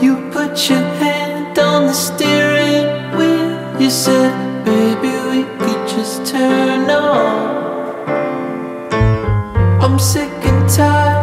You put your hand on the steering wheel. You said, baby, we could just turn on. I'm sick and tired